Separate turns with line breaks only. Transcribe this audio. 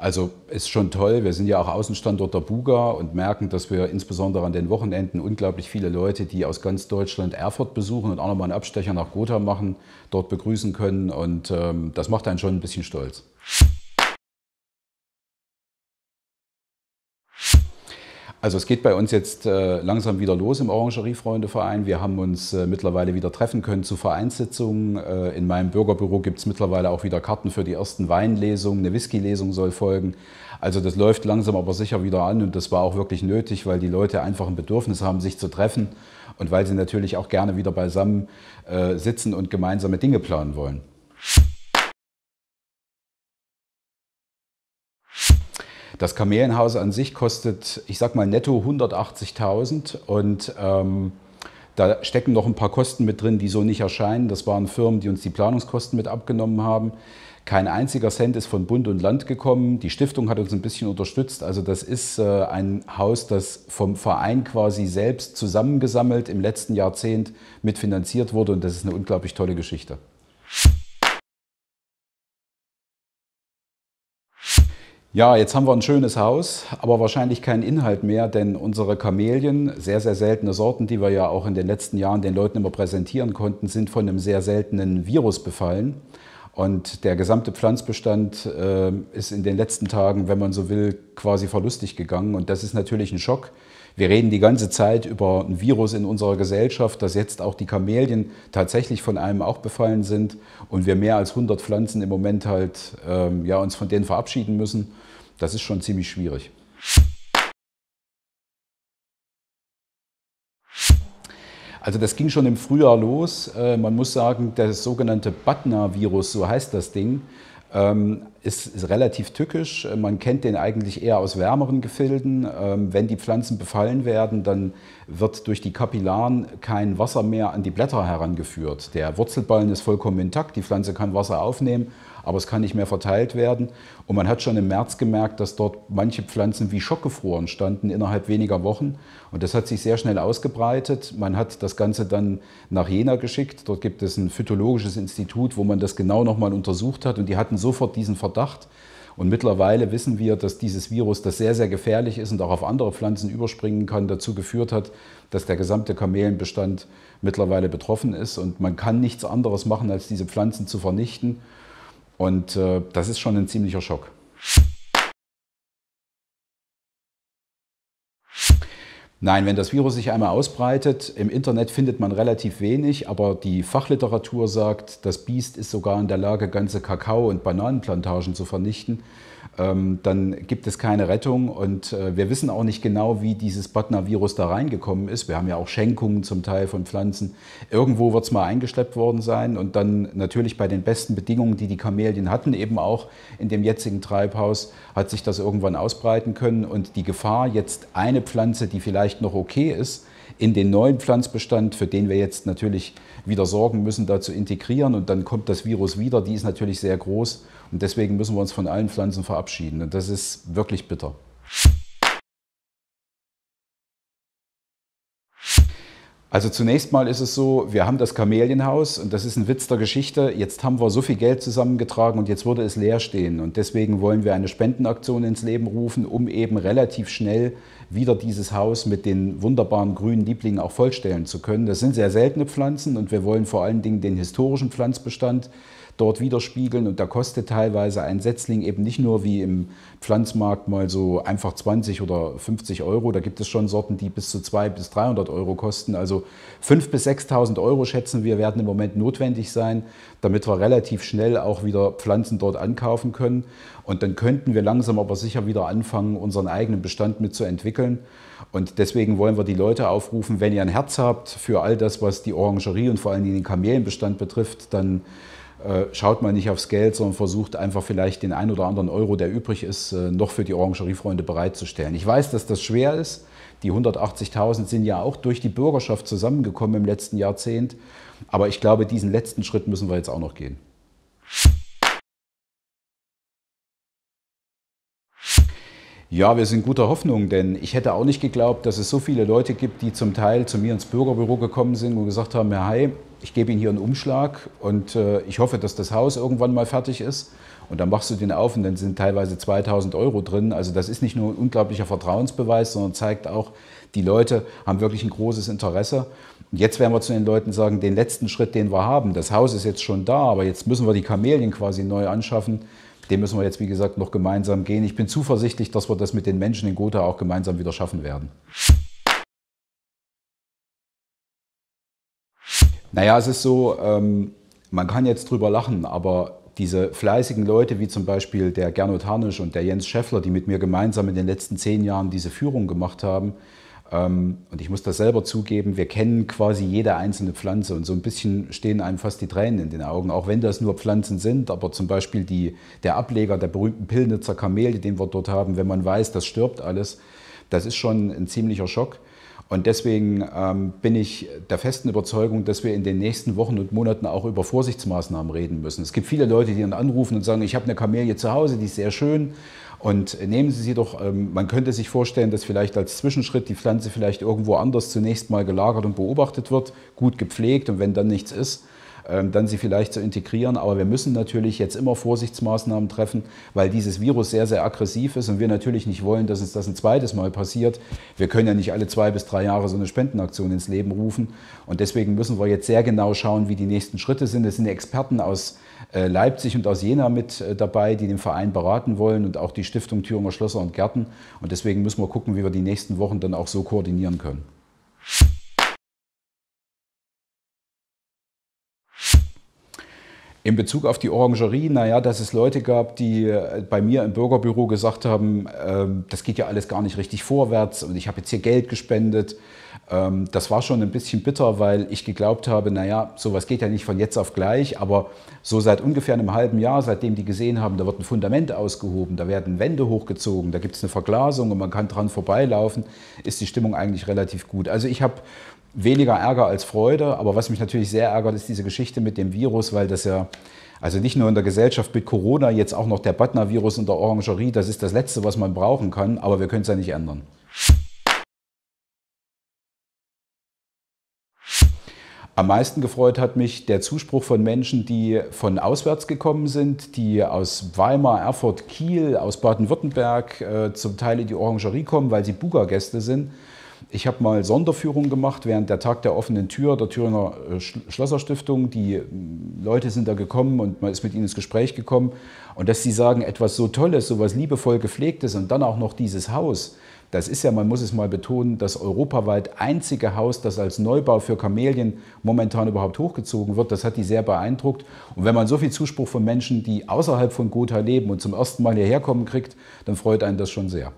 Also ist schon toll. Wir sind ja auch Außenstandort der Buga und merken, dass wir insbesondere an den Wochenenden unglaublich viele Leute, die aus ganz Deutschland Erfurt besuchen und auch nochmal einen Abstecher nach Gotha machen, dort begrüßen können. Und ähm, das macht einen schon ein bisschen stolz. Also es geht bei uns jetzt äh, langsam wieder los im Orangeriefreundeverein. Wir haben uns äh, mittlerweile wieder treffen können zu Vereinssitzungen. Äh, in meinem Bürgerbüro gibt es mittlerweile auch wieder Karten für die ersten Weinlesungen. Eine Whisky-Lesung soll folgen. Also das läuft langsam aber sicher wieder an und das war auch wirklich nötig, weil die Leute einfach ein Bedürfnis haben, sich zu treffen und weil sie natürlich auch gerne wieder beisammen sitzen und gemeinsame Dinge planen wollen. Das Kamelienhaus an sich kostet, ich sag mal netto 180.000 und ähm, da stecken noch ein paar Kosten mit drin, die so nicht erscheinen. Das waren Firmen, die uns die Planungskosten mit abgenommen haben. Kein einziger Cent ist von Bund und Land gekommen. Die Stiftung hat uns ein bisschen unterstützt. Also das ist äh, ein Haus, das vom Verein quasi selbst zusammengesammelt im letzten Jahrzehnt mitfinanziert wurde und das ist eine unglaublich tolle Geschichte. Ja, jetzt haben wir ein schönes Haus, aber wahrscheinlich keinen Inhalt mehr, denn unsere Kamelien, sehr, sehr seltene Sorten, die wir ja auch in den letzten Jahren den Leuten immer präsentieren konnten, sind von einem sehr seltenen Virus befallen. Und der gesamte Pflanzbestand äh, ist in den letzten Tagen, wenn man so will, quasi verlustig gegangen. Und das ist natürlich ein Schock wir reden die ganze Zeit über ein Virus in unserer Gesellschaft, dass jetzt auch die Kamelien tatsächlich von einem auch befallen sind und wir mehr als 100 Pflanzen im Moment halt ähm, ja, uns von denen verabschieden müssen. Das ist schon ziemlich schwierig. Also das ging schon im Frühjahr los. Äh, man muss sagen, das sogenannte Batna-Virus, so heißt das Ding, ähm, ist, relativ tückisch. Man kennt den eigentlich eher aus wärmeren Gefilden. Ähm, wenn die Pflanzen befallen werden, dann wird durch die Kapillaren kein Wasser mehr an die Blätter herangeführt. Der Wurzelballen ist vollkommen intakt, die Pflanze kann Wasser aufnehmen aber es kann nicht mehr verteilt werden. Und man hat schon im März gemerkt, dass dort manche Pflanzen wie schockgefroren standen innerhalb weniger Wochen. Und das hat sich sehr schnell ausgebreitet. Man hat das Ganze dann nach Jena geschickt. Dort gibt es ein phytologisches Institut, wo man das genau nochmal untersucht hat. Und die hatten sofort diesen Verdacht. Und mittlerweile wissen wir, dass dieses Virus, das sehr, sehr gefährlich ist und auch auf andere Pflanzen überspringen kann, dazu geführt hat, dass der gesamte Kamelenbestand mittlerweile betroffen ist. Und man kann nichts anderes machen, als diese Pflanzen zu vernichten. Und äh, das ist schon ein ziemlicher Schock. Nein, wenn das Virus sich einmal ausbreitet, im Internet findet man relativ wenig, aber die Fachliteratur sagt, das Biest ist sogar in der Lage, ganze Kakao- und Bananenplantagen zu vernichten. Ähm, dann gibt es keine Rettung und äh, wir wissen auch nicht genau, wie dieses Batna-Virus da reingekommen ist. Wir haben ja auch Schenkungen zum Teil von Pflanzen. Irgendwo wird es mal eingeschleppt worden sein und dann natürlich bei den besten Bedingungen, die die Kamelien hatten, eben auch in dem jetzigen Treibhaus, hat sich das irgendwann ausbreiten können und die Gefahr, jetzt eine Pflanze, die vielleicht noch okay ist, in den neuen Pflanzbestand, für den wir jetzt natürlich wieder sorgen müssen, da zu integrieren. Und dann kommt das Virus wieder, die ist natürlich sehr groß. Und deswegen müssen wir uns von allen Pflanzen verabschieden. Und das ist wirklich bitter. Also zunächst mal ist es so, wir haben das Kamelienhaus und das ist ein Witz der Geschichte. Jetzt haben wir so viel Geld zusammengetragen und jetzt würde es leer stehen. Und deswegen wollen wir eine Spendenaktion ins Leben rufen, um eben relativ schnell wieder dieses Haus mit den wunderbaren grünen Lieblingen auch vollstellen zu können. Das sind sehr seltene Pflanzen und wir wollen vor allen Dingen den historischen Pflanzbestand dort widerspiegeln. Und da kostet teilweise ein Setzling eben nicht nur wie im Pflanzmarkt mal so einfach 20 oder 50 Euro. Da gibt es schon Sorten, die bis zu 200 bis 300 Euro kosten. Also 5.000 bis 6.000 Euro schätzen wir, werden im Moment notwendig sein, damit wir relativ schnell auch wieder Pflanzen dort ankaufen können. Und dann könnten wir langsam aber sicher wieder anfangen, unseren eigenen Bestand mitzuentwickeln. Und deswegen wollen wir die Leute aufrufen, wenn ihr ein Herz habt für all das, was die Orangerie und vor allem den Kamelienbestand betrifft, dann schaut mal nicht aufs Geld, sondern versucht einfach vielleicht den ein oder anderen Euro, der übrig ist, äh, noch für die Orangeriefreunde bereitzustellen. Ich weiß, dass das schwer ist. Die 180.000 sind ja auch durch die Bürgerschaft zusammengekommen im letzten Jahrzehnt. Aber ich glaube, diesen letzten Schritt müssen wir jetzt auch noch gehen. Ja, wir sind guter Hoffnung, denn ich hätte auch nicht geglaubt, dass es so viele Leute gibt, die zum Teil zu mir ins Bürgerbüro gekommen sind und gesagt haben, Herr Hay, ich gebe Ihnen hier einen Umschlag und äh, ich hoffe, dass das Haus irgendwann mal fertig ist. Und dann machst du den auf und dann sind teilweise 2000 Euro drin. Also das ist nicht nur ein unglaublicher Vertrauensbeweis, sondern zeigt auch, die Leute haben wirklich ein großes Interesse. Und jetzt werden wir zu den Leuten sagen, den letzten Schritt, den wir haben, das Haus ist jetzt schon da, aber jetzt müssen wir die Kamelien quasi neu anschaffen. Den müssen wir jetzt, wie gesagt, noch gemeinsam gehen. Ich bin zuversichtlich, dass wir das mit den Menschen in Gotha auch gemeinsam wieder schaffen werden. Naja, es ist so, ähm, man kann jetzt drüber lachen, aber diese fleißigen Leute wie zum Beispiel der Gernot Harnisch und der Jens Scheffler, die mit mir gemeinsam in den letzten zehn Jahren diese Führung gemacht haben, ähm, und ich muss das selber zugeben, wir kennen quasi jede einzelne Pflanze und so ein bisschen stehen einem fast die Tränen in den Augen, auch wenn das nur Pflanzen sind, aber zum Beispiel die, der Ableger der berühmten Pillnitzer Kamelie, den wir dort haben, wenn man weiß, das stirbt alles, das ist schon ein ziemlicher Schock. Und deswegen ähm, bin ich der festen Überzeugung, dass wir in den nächsten Wochen und Monaten auch über Vorsichtsmaßnahmen reden müssen. Es gibt viele Leute, die dann anrufen und sagen, ich habe eine Kamelie zu Hause, die ist sehr schön. Und nehmen Sie sie doch, ähm, man könnte sich vorstellen, dass vielleicht als Zwischenschritt die Pflanze vielleicht irgendwo anders zunächst mal gelagert und beobachtet wird, gut gepflegt und wenn dann nichts ist, dann sie vielleicht zu integrieren. Aber wir müssen natürlich jetzt immer Vorsichtsmaßnahmen treffen, weil dieses Virus sehr, sehr aggressiv ist und wir natürlich nicht wollen, dass uns das ein zweites Mal passiert. Wir können ja nicht alle zwei bis drei Jahre so eine Spendenaktion ins Leben rufen. Und deswegen müssen wir jetzt sehr genau schauen, wie die nächsten Schritte sind. Es sind Experten aus äh, Leipzig und aus Jena mit äh, dabei, die den Verein beraten wollen und auch die Stiftung Thüringer Schlösser und Gärten. Und deswegen müssen wir gucken, wie wir die nächsten Wochen dann auch so koordinieren können. In Bezug auf die Orangerie, naja, dass es Leute gab, die äh, bei mir im Bürgerbüro gesagt haben, ähm, das geht ja alles gar nicht richtig vorwärts und ich habe jetzt hier Geld gespendet. Ähm, das war schon ein bisschen bitter, weil ich geglaubt habe, naja, sowas geht ja nicht von jetzt auf gleich, aber so seit ungefähr einem halben Jahr, seitdem die gesehen haben, da wird ein Fundament ausgehoben, da werden Wände hochgezogen, da gibt es eine Verglasung und man kann dran vorbeilaufen, ist die Stimmung eigentlich relativ gut. Also ich habe weniger Ärger als Freude. Aber was mich natürlich sehr ärgert, ist diese Geschichte mit dem Virus, weil das ja, also nicht nur in der Gesellschaft mit Corona, jetzt auch noch der Butner-Virus und der Orangerie, das ist das Letzte, was man brauchen kann, aber wir können es ja nicht ändern. Am meisten gefreut hat mich der Zuspruch von Menschen, die von auswärts gekommen sind, die aus Weimar, Erfurt, Kiel, aus Baden-Württemberg äh, zum Teil in die Orangerie kommen, weil sie Buga-Gäste sind ich habe mal Sonderführungen gemacht während der Tag der offenen Tür der Thüringer äh, Schlosserstiftung. Die mm, Leute sind da gekommen und man ist mit ihnen ins Gespräch gekommen. Und dass sie sagen, etwas so Tolles, so was liebevoll gepflegtes und dann auch noch dieses Haus, das ist ja, man muss es mal betonen, das europaweit einzige Haus, das als Neubau für Kamelien momentan überhaupt hochgezogen wird. Das hat die sehr beeindruckt. Und wenn man so viel Zuspruch von Menschen, die außerhalb von Gotha leben und zum ersten Mal hierher kommen kriegt, dann freut einen das schon sehr.